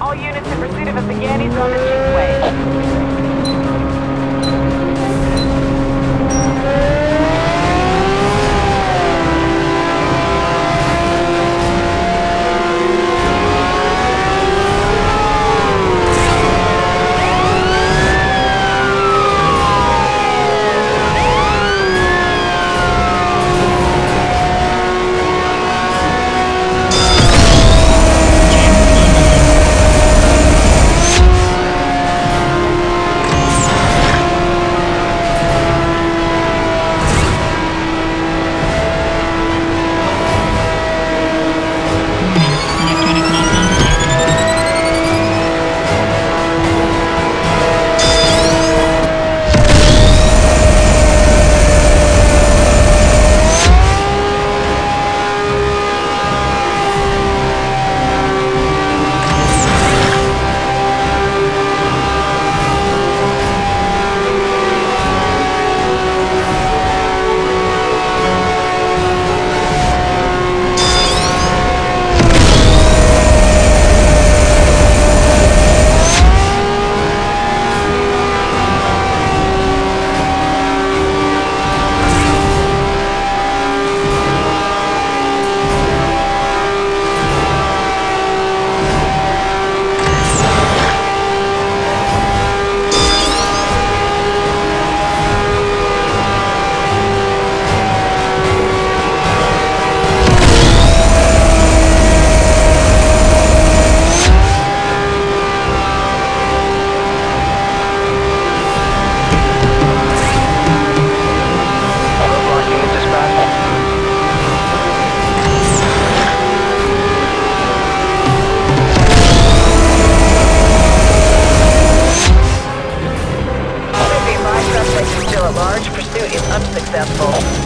All units in pursuit of a Pagani's on its way. large pursuit is unsuccessful.